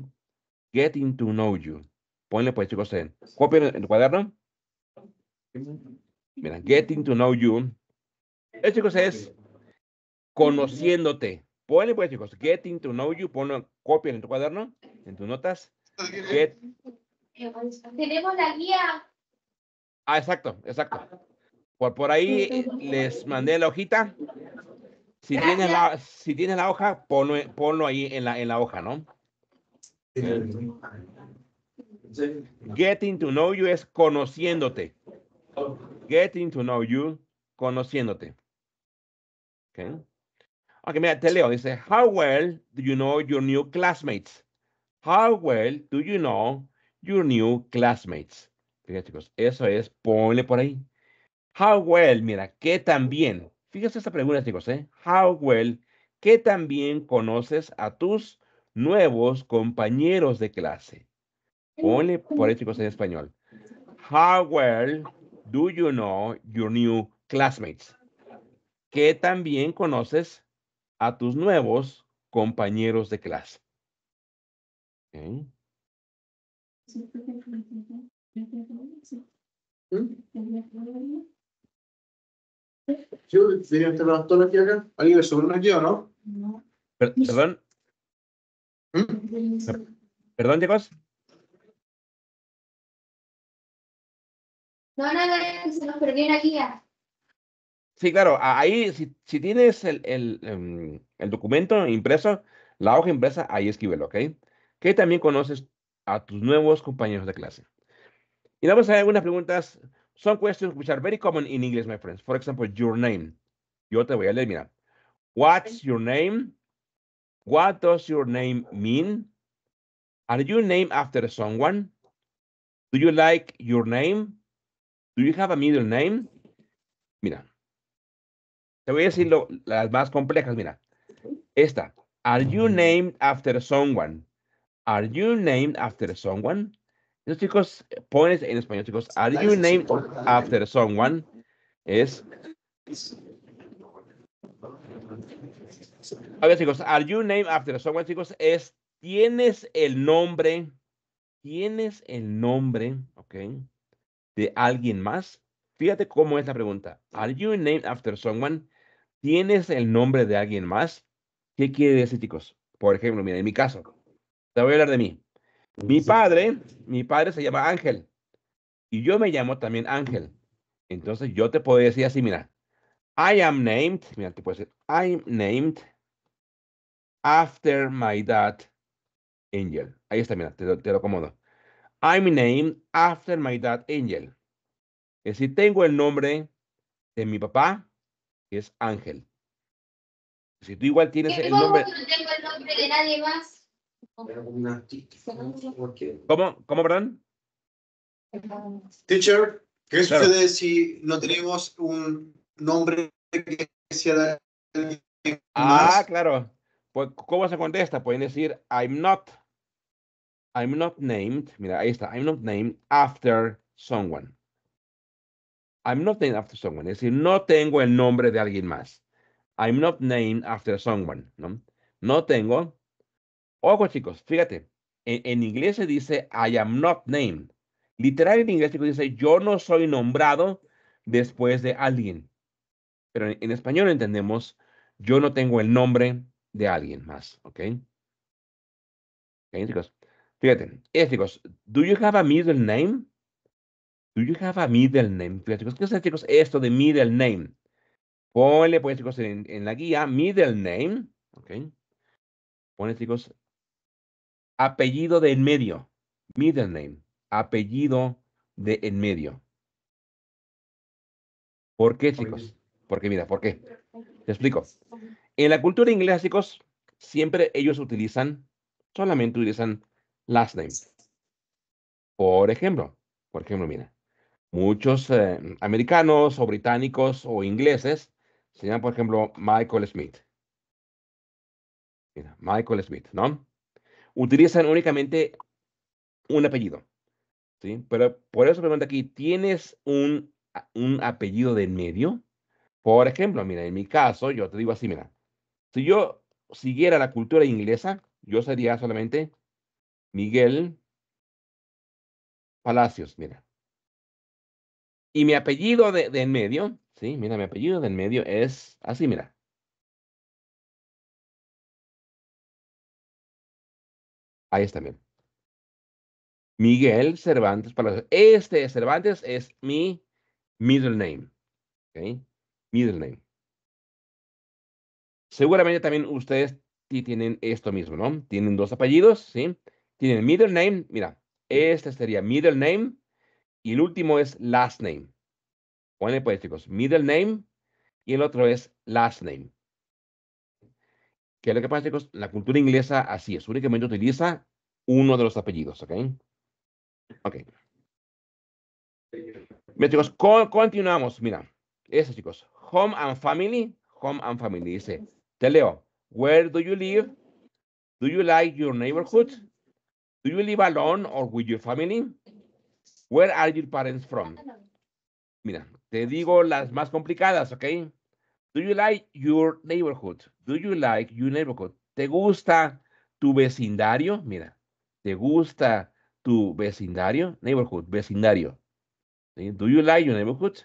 Getting to know you. Ponle pues, chicos, en, copien en el cuaderno. Mira, getting to know you. Eso, chicos, es conociéndote. Ponle pues, chicos, getting to know you. Ponlo, copia en tu cuaderno, en tus notas. Get, Tenemos la guía. ah, exacto, exacto. Por, por ahí les mandé la hojita. Si tienes la, si tienes la hoja, ponlo, ponlo ahí en la, en la hoja, ¿no? Getting to know you es conociéndote. Getting to know you, conociéndote. Okay. Ok, mira, te leo. Dice, how well do you know your new classmates? How well do you know your new classmates? Fíjate, chicos, eso es, ponle por ahí. How well, mira, ¿qué tan Fíjate esta pregunta, chicos, ¿eh? How well, ¿qué tan bien conoces a tus nuevos compañeros de clase? Ponle por ahí, chicos, en español. How well do you know your new classmates? ¿Qué tan bien conoces a tus nuevos compañeros de clase? Ok. ¿Sí? ¿Diría este bastón aquí acá? ¿Alguien le sobró una aquí o no? Per- perdón, ¿Mm? perdón, chicos. No, no, no, es que se nos perdió una guía. Sí, claro, ahí, si, si tienes el, el, em, el documento impreso, la hoja impresa, ahí escríbelo, ¿ok? Que también conoces a tus nuevos compañeros de clase. Y vamos a ver algunas preguntas. Some questions which are very common in English, my friends. For example, your name. Yo te voy a leer, mira. What's your name? What does your name mean? Are you named after someone? Do you like your name? Do you have a middle name? Mira. Te voy a decir lo- las más complejas, mira. Esta. Are you named after someone? Are you named after someone? Entonces, chicos, pones en español, chicos. Are you named after someone? Es, A ver, chicos, are you named after someone, chicos? Es, ¿tienes el nombre? ¿Tienes el nombre, ok, de alguien más? Fíjate cómo es la pregunta. Are you named after someone? ¿Tienes el nombre de alguien más? ¿Qué quiere decir, chicos? Por ejemplo, mira, en mi caso, te voy a hablar de mí. Mi padre, mi padre se llama Ángel y yo me llamo también Ángel. Entonces yo te puedo decir así, mira, I am named, mira, te puedo decir, I'm named after my dad, Angel. Ahí está, mira, te, lo- te lo acomodo. I'm named after my dad, Angel. Es decir, tengo el nombre de mi papá, que es Ángel. Si tú igual tienes ¿Qué el nombre, tengo el nombre de nadie más? ¿Cómo? ¿Cómo, perdón? Teacher, ¿qué Claro. sucede si no tenemos un nombre que sea de alguien Ah, claro. Pues, ¿cómo se contesta? Pueden decir, I'm not. I'm not named. Mira, ahí está. I'm not named after someone. I'm not named after someone. Es decir, no tengo el nombre de alguien más. I'm not named after someone. No, no tengo. Ojo, chicos, fíjate. En, inglés se dice, I am not named. Literal en inglés, chicos, dice, yo no soy nombrado después de alguien. Pero en, español entendemos, yo no tengo el nombre de alguien más, ¿ok? Ok, chicos. Fíjate, eh, chicos, do you have a middle name? Do you have a middle name? Fíjate, chicos, ¿qué es, chicos, esto de middle name? Ponle, pues, chicos, en, en la guía, middle name, ¿ok? Ponle, chicos, apellido de en medio, middle name, apellido de en medio. ¿Por qué, chicos? Porque, mira, ¿por qué? Te explico. En la cultura inglesa, chicos, siempre ellos utilizan, solamente utilizan last name. Por ejemplo, por ejemplo, mira, muchos eh, americanos o británicos o ingleses se llaman, por ejemplo, Michael Smith. Mira, Michael Smith, ¿no? Utilizan únicamente un apellido, ¿sí? Pero por eso pregunta aquí, ¿tienes un, un apellido de en medio? Por ejemplo, mira, en mi caso, yo te digo así, mira, si yo siguiera la cultura inglesa, yo sería solamente Miguel Palacios, mira. Y mi apellido de, de en medio, sí, mira, mi apellido de en medio es así, mira. Ahí está, mira. Miguel Cervantes Palacios. Este Cervantes es mi middle name. ¿ok? Middle name. Seguramente también ustedes tienen esto mismo, ¿no? Tienen dos apellidos, ¿sí? Tienen middle name, mira, este sería middle name y el último es last name. Ponle pues, chicos, middle name y el otro es last name. ¿Qué es lo que? La cultura inglesa así es, únicamente utiliza uno de los apellidos, ¿ok? Ok. Co- continuamos. Mira, eso, chicos. Home and family. Home and family. Dice, te leo. Where do you live? Do you like your neighborhood? Do you live alone or with your family? Where are your parents from? Mira, te digo las más complicadas, ¿ok? Do you like your neighborhood? Do you like your neighborhood? ¿Te gusta tu vecindario? Mira, ¿te gusta tu vecindario? Neighborhood, vecindario. Do you like your neighborhood?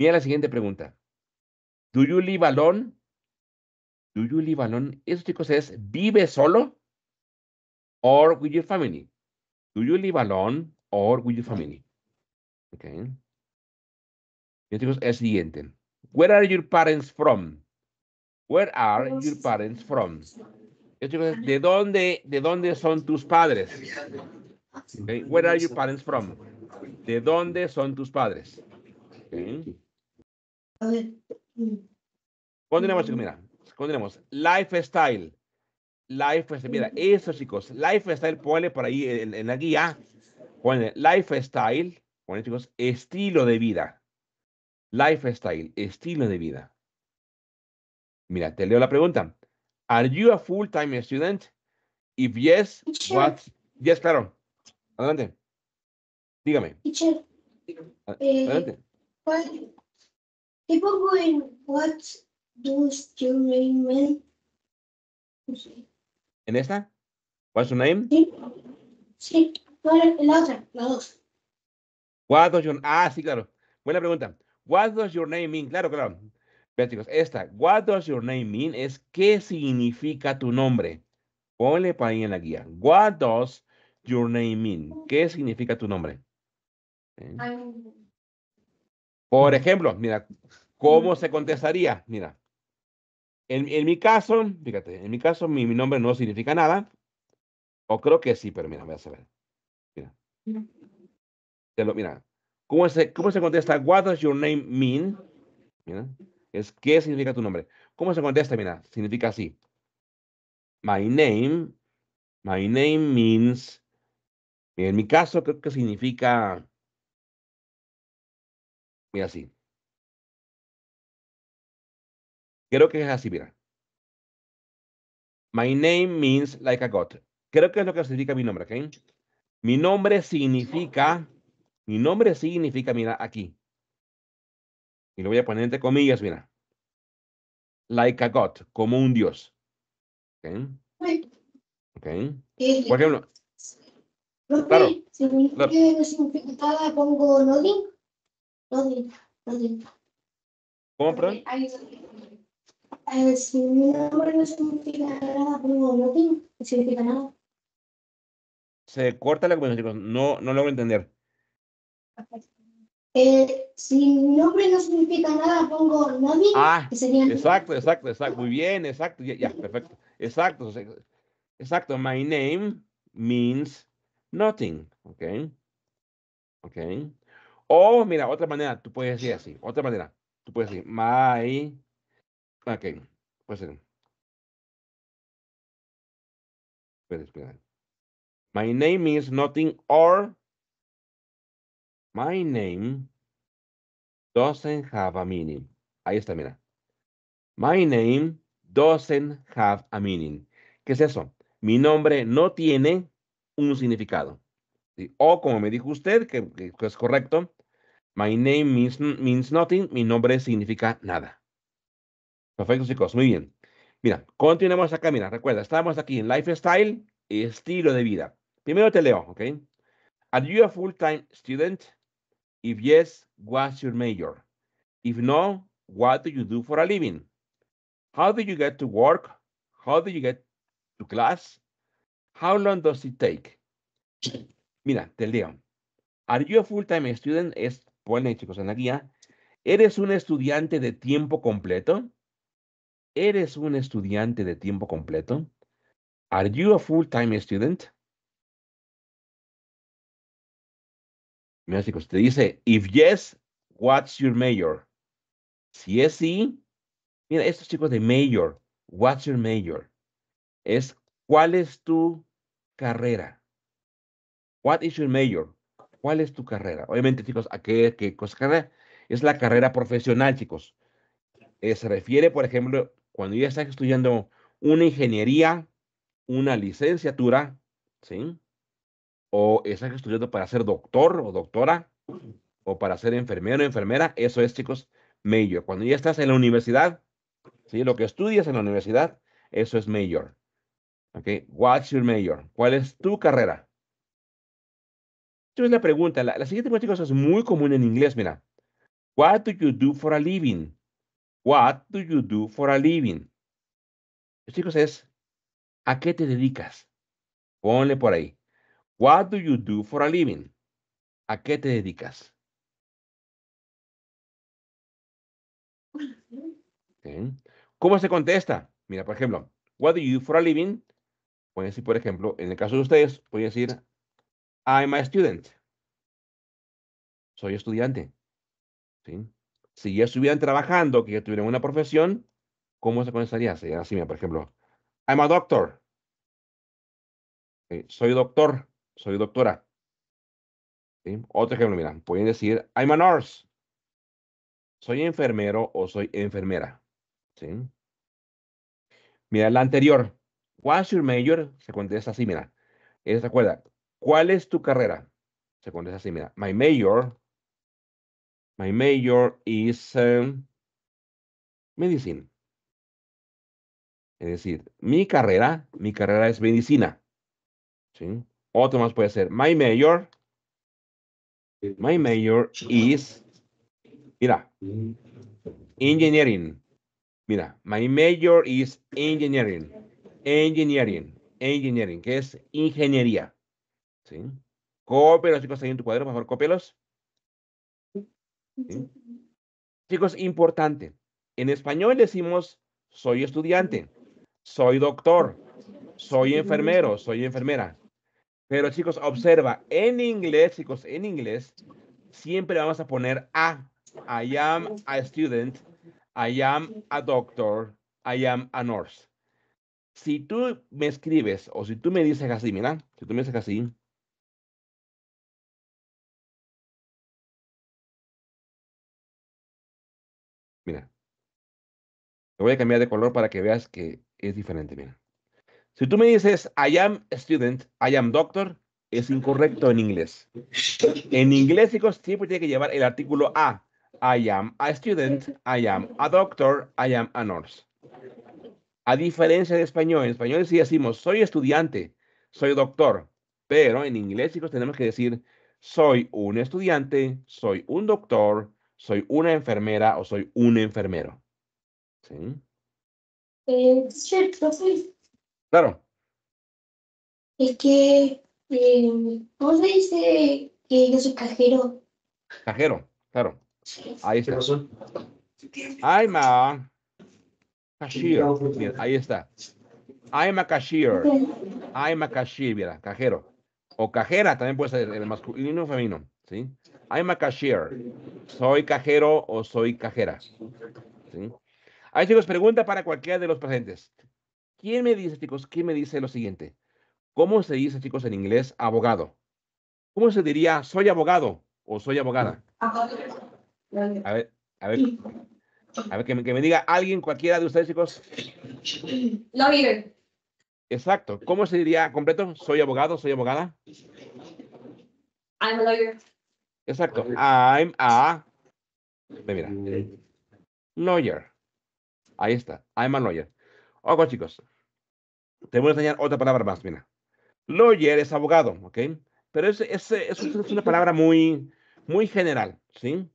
Mira la siguiente pregunta. Do you live alone? Do you live alone? Eso, chicos, es ¿vive solo? Or with your family. Do you live alone or with your family? Okay. Chicos, el siguiente. Where are your parents from? Where are your parents from? ¿de dónde, de dónde son tus padres? Okay, Where are your parents from? ¿De dónde son tus padres? Okay. Continuemos, chicos, mira. Continuemos. Lifestyle. Lifestyle. Mira, eso, chicos. Lifestyle, ponle por ahí en, en la guía. Ponle lifestyle. Ponle, chicos, estilo de vida. Lifestyle, estilo de vida. Mira, te leo la pregunta. Are you a full-time student? If yes, what? Yes, claro. Adelante. Dígame. Teacher, eh, Adelante. ¿cuál, ¿Qué pongo en what does your name. ¿En esta? What's your name? Sí. Sí. ¿Cuál es la otra? La dos. What does your... Ah, sí, claro. Buena pregunta. What does your name mean? Claro, claro. Vean, chicos, esta. What does your name mean? Es ¿qué significa tu nombre? Ponle para ahí en la guía. What does your name mean? ¿Qué significa tu nombre? ¿Eh? Por ejemplo, mira, ¿cómo se contestaría? Mira, en, en mi caso, fíjate, en mi caso mi, mi nombre no significa nada. O creo que sí, pero mira, voy a saber. Mira. Te lo- mira, ¿cómo se, ¿cómo se contesta? What does your name mean? Mira, es ¿qué significa tu nombre? ¿Cómo se contesta? Mira, significa así. My name, my name means, en mi caso creo que significa, mira así. Creo que es así, mira. My name means like a god. Creo que es lo que significa mi nombre, ¿ok? Mi nombre significa, mi nombre significa, mira, aquí. Y lo voy a poner entre comillas, mira. Like a god, como un dios. ¿Ok? ¿Ok? ¿Qué? Por ejemplo, claro, significa claro. pongo. Nothing. ¿cómo, perdón? Eh, si mi nombre no significa nada, pongo nothing. No significa nada. Se corta la comunicación, chicos. No, no logro entender. Eh, si mi nombre no significa nada, pongo nothing. Ah, que sería exacto, exacto, exacto. Muy bien, exacto. Ya, ya, perfecto. Exacto. Exacto. My name means nothing. ¿Ok? ¿Ok? O, mira, otra manera, tú puedes decir así. Otra manera. Tú puedes decir, my. Ok. Puede ser. Espera, espera. My name means nothing or my name doesn't have a meaning. Ahí está, mira. My name doesn't have a meaning. ¿Qué es eso? Mi nombre no tiene un significado. O como me dijo usted, que es correcto, my name means, means nothing. Mi nombre significa nada. Perfecto, chicos. Muy bien. Mira, continuemos acá. Mira, recuerda, estamos aquí en lifestyle, estilo de vida. Primero te leo, ¿ok? Are you a full-time student? If yes, what's your major? If no, what do you do for a living? How do you get to work? How do you get to class? How long does it take? Mira, te leo. Are you a full-time student? Es, ponle chicos en la guía. ¿Eres un estudiante de tiempo completo? ¿Eres un estudiante de tiempo completo? Are you a full-time student? Mira, chicos, te dice, if yes, what's your major? Si es sí, mira, estos chicos de major, what's your major? Es, ¿cuál es tu carrera? What is your major? ¿Cuál es tu carrera? Obviamente, chicos, ¿a qué, qué cosa carrera? Es la carrera profesional, chicos. Eh, se refiere, por ejemplo, cuando ya estás estudiando una ingeniería, una licenciatura, ¿sí? O estás estudiando para ser doctor o doctora, o para ser enfermero o enfermera, eso es, chicos, major. Cuando ya estás en la universidad, ¿sí? Lo que estudias en la universidad, eso es major. ¿Ok? What's your major? ¿Cuál es tu carrera? Esa es la pregunta. La, la siguiente pregunta, chicos, es muy común en inglés, mira. What do you do for a living? What do you do for a living? Chicos, es ¿a qué te dedicas? Ponle por ahí. What do you do for a living? ¿A qué te dedicas? ¿Cómo se contesta? Mira, por ejemplo, what do you do for a living? Pueden decir, por ejemplo, en el caso de ustedes, pueden decir, I'm a student. Soy estudiante. Si ya estuvieran trabajando, que ya tuvieran una profesión, ¿cómo se contestaría? Sería así, mira, por ejemplo, I'm a doctor. Soy doctor, soy doctora. ¿Sí? Otro ejemplo, mira, pueden decir, I'm a nurse. Soy enfermero o soy enfermera. Mira, la anterior, what's your major? Se contesta así, mira. Es, recuerda, ¿cuál es tu carrera? Se contesta así, mira. My major, my major is, um, medicina. Es decir, mi carrera, mi carrera es medicina. ¿sí? Otro más puede ser, my major, my major is, mira, engineering. Mira, my major is engineering. Engineering, engineering, que es ingeniería. ¿Sí? Cópielos, chicos, ahí en tu cuadro, por favor, cópielos. ¿Sí? Chicos, importante. En español decimos soy estudiante, soy doctor, soy enfermero, soy enfermera. Pero chicos, observa, en inglés, chicos, en inglés, siempre vamos a poner a. I am a student, I am a doctor, I am a nurse. Si tú me escribes o si tú me dices así, mira, si tú me dices así, mira, te voy a cambiar de color para que veas que es diferente, mira. Si tú me dices I am student, I am doctor, es incorrecto en inglés. En inglés, chicos, siempre tiene que llevar el artículo a. I am a student, I am a doctor, I am a nurse. A diferencia de español, en español sí decimos soy estudiante, soy doctor, pero en inglés, chicos, tenemos que decir soy un estudiante, soy un doctor, soy una enfermera o soy un enfermero. ¿Sí? Eh, sí, profe, Claro. es que, eh, ¿cómo se dice que yo soy cajero? Cajero, claro. Ahí ¿Qué está. I'm a cashier. Mira, ahí está. I'm a cashier. I'm a cashier, mira, cajero. O cajera también puede ser el masculino o femenino, ¿sí? I'm a cashier. Soy cajero o soy cajera. ¿sí? Ahí, chicos, pregunta para cualquiera de los presentes. ¿Quién me dice, chicos, quién me dice lo siguiente? ¿Cómo se dice, chicos, en inglés abogado? ¿Cómo se diría soy abogado o soy abogada? A ver, a ver, a ver, que me, que me diga alguien, cualquiera de ustedes, chicos. Lawyer. Exacto. ¿Cómo se diría completo? Soy abogado, soy abogada. I'm a lawyer. Exacto. I'm a. Mira, lawyer. Ahí está. I'm a lawyer. Ojo, chicos. Te voy a enseñar otra palabra más, mira. Lawyer es abogado, ¿ok? Pero es, es una palabra muy, muy general, ¿sí?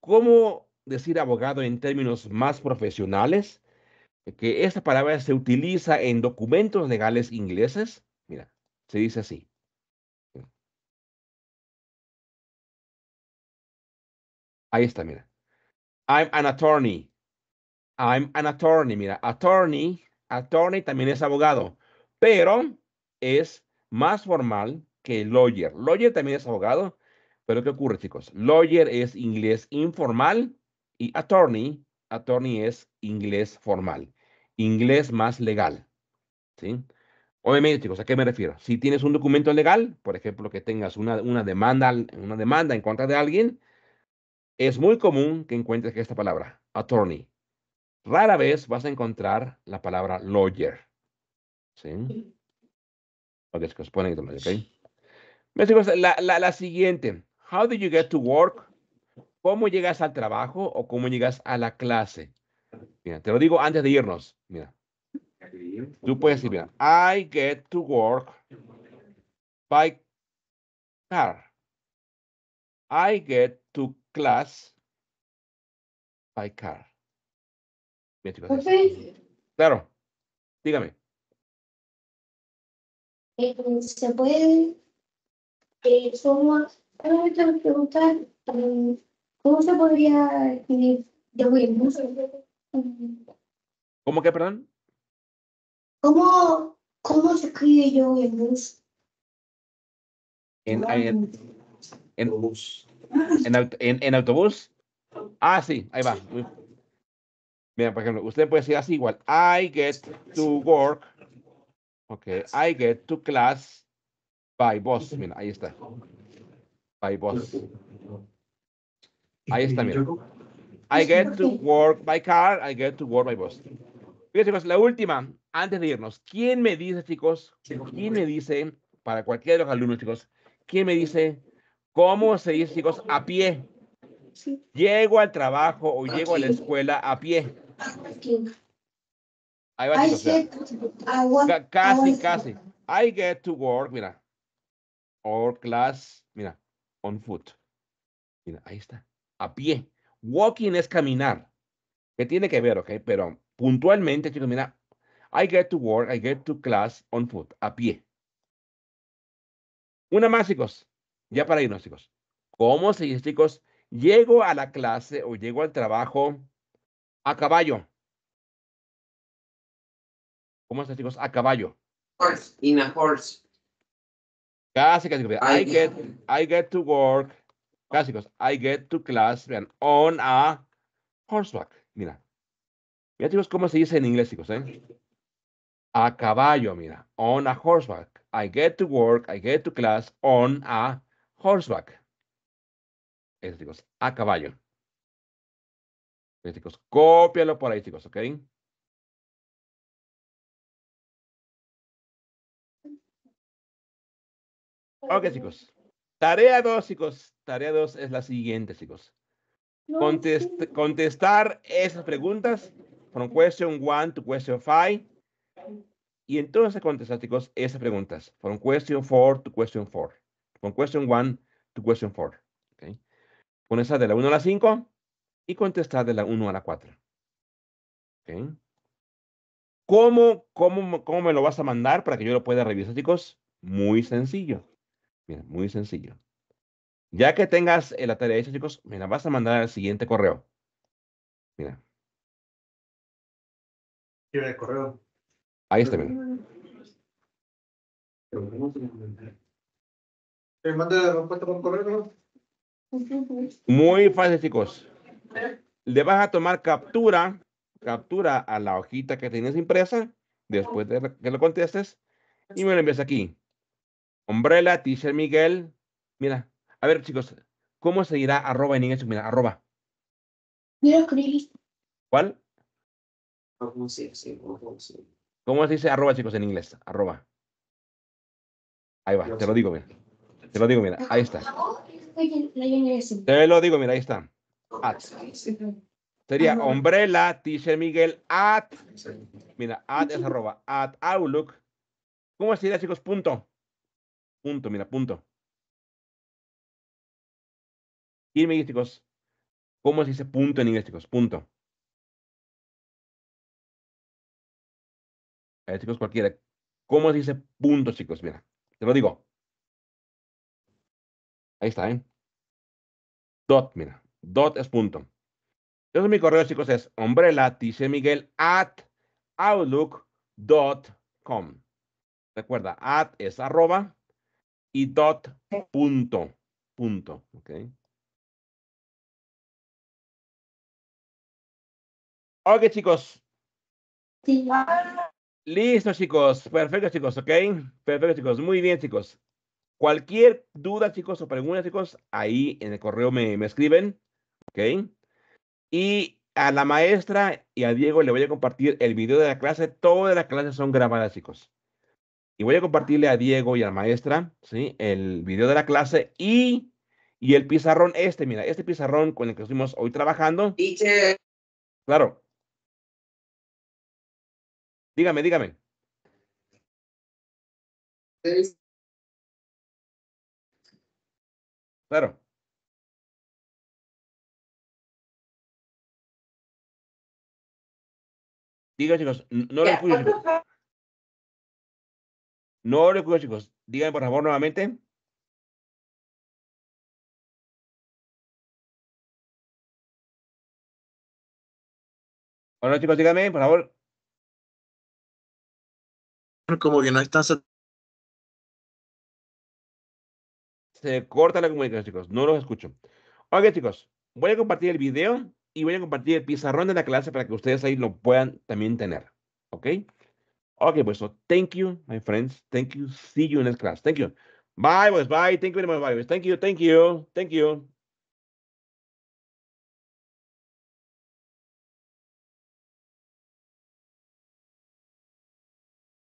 ¿Cómo decir abogado en términos más profesionales? Que esta palabra se utiliza en documentos legales ingleses. Mira, se dice así. Ahí está, mira. I'm an attorney. I'm an attorney. Mira, attorney, attorney también es abogado, pero es más formal que lawyer. Lawyer también es abogado, pero ¿qué ocurre, chicos? Lawyer es inglés informal y attorney, attorney es inglés formal, inglés más legal. ¿Sí? Obviamente, chicos, ¿a qué me refiero? Si tienes un documento legal, por ejemplo, que tengas una, una, demanda, una demanda en contra de alguien, es muy común que encuentres esta palabra, attorney. Rara vez vas a encontrar la palabra lawyer. ¿Sí? Ok, la, la siguiente. How do you get to work? ¿Cómo llegas al trabajo o cómo llegas a la clase? Mira, te lo digo antes de irnos. Mira. Tú puedes decir, mira, I get to work by car. I get to class by car. Claro. Dígame. eh, ¿se puede, eh, cómo, ahora me tengo que preguntar, eh, ¿cómo se podría escribir yo voy en bus? Mm, ¿Cómo que, perdón? ¿Cómo, cómo se escribe yo en bus? En, en, en, en, aut- en- en autobús. Ah, sí, ahí va. Mira, por ejemplo, usted puede decir así igual. I get to work. Ok, I get to class by bus. Mira, ahí está. By bus. Ahí está, mira. I get to work by car. I get to work by bus. Bien, chicos, la última, antes de irnos. ¿Quién me dice, chicos? ¿Quién me dice, para cualquiera de los alumnos, chicos, quién me dice cómo se dice, chicos, a pie? Llego al trabajo o llego a la escuela a pie. Working. Ahí va, I want. Ca- casi, casi. I get to work, mira. Or class, mira, on foot. Mira, ahí está. A pie. Walking es caminar. Que tiene que ver, ok? Pero puntualmente, chicos, mira. I get to work, I get to class on foot. A pie. Una más, chicos. Ya para irnos, chicos. ¿Cómo se dice, chicos? Llego a la clase o llego al trabajo a caballo. ¿Cómo dice, chicos? A caballo. Horse, in a horse. Casi, casi. I I get, I get to work. Casi, I get to class vean, on a horseback. Mira. Mira, chicos, cómo se dice en inglés, chicos, ¿eh? A caballo, mira. On a horseback. I get to work, I get to class on a horseback. Chicos, a caballo. Bien, chicos, cópialo por ahí, chicos, ¿ok? Ok, chicos. Tarea 2, chicos. Tarea 2 es la siguiente, chicos. Contest- contestar esas preguntas from question 1 to question 5. Y entonces contestar, chicos, esas preguntas from question 4 to question 4. From question 1 to question 4. ¿ok? Contestar de la 1 a la 5 y contestar de la 1 a la 4. ¿ok? ¿Cómo, cómo, ¿Cómo me lo vas a mandar para que yo lo pueda revisar, chicos? Muy sencillo. Mira, muy sencillo. Ya que tengas eh, la tarea hecha, chicos, me la vas a mandar al siguiente correo. Mira, el correo. ahí está, mira. ¿Me manda la respuesta por correo? Muy fácil, chicos. Le vas a tomar captura, captura a la hojita que tienes impresa, después de que lo contestes, y me lo envías aquí. Umbrella, teacher Miguel. Mira, a ver, chicos, ¿cómo se dirá arroba en inglés? Mira, arroba. ¿Cuál? ¿Cómo se dice? ¿Cómo se- ¿Cómo se dice arroba, chicos, en inglés? Arroba. Ahí va, te lo digo, mira. Te lo digo, mira, ahí está. Te lo digo, mira, ahí está. At. Sería umbrella, teacher Miguel, at. Mira, at es arroba, at outlook. ¿Cómo se dirá, chicos? Punto. Punto, mira, punto. Y me dice, chicos, ¿cómo se dice punto en inglés, chicos? Punto. Chicos, cualquiera. ¿Cómo se dice punto, chicos? Mira, te lo digo. Ahí está, ¿eh? Dot, mira. Dot es punto. Entonces mi correo, chicos, es umbrella, miguel at outlook.com. Recuerda, at es arroba y dot punto, punto, ¿ok? Ok, chicos. Sí. Listo, chicos. Perfecto, chicos, ¿ok? Perfecto, chicos. Muy bien, chicos. Cualquier duda, chicos, o pregunta, chicos, ahí en el correo me, me escriben, ¿ok? Y a la maestra y a Diego le voy a compartir el video de la clase. Todas las clases son grabadas, chicos. Y voy a compartirle a Diego y a la maestra, ¿sí? El video de la clase y, y el pizarrón este, mira, este pizarrón con el que estuvimos hoy trabajando. Teacher, Claro. Dígame, dígame. Claro. Diga, chicos, no lo escucho, ¿cuánto chicos. No lo escucho, chicos. Dígame, por favor, nuevamente. Bueno, chicos, dígame, por favor. Como que no están Se corta la comunicación, chicos. No los escucho. Ok, chicos. Voy a compartir el video y voy a compartir el pizarrón de la clase para que ustedes ahí lo puedan también tener. ¿Ok? Ok, pues so thank you, my friends. Thank you. See you in next class. Thank you. Bye, pues bye. Thank you very much. Bye. pues. Thank you. Thank you. Thank you.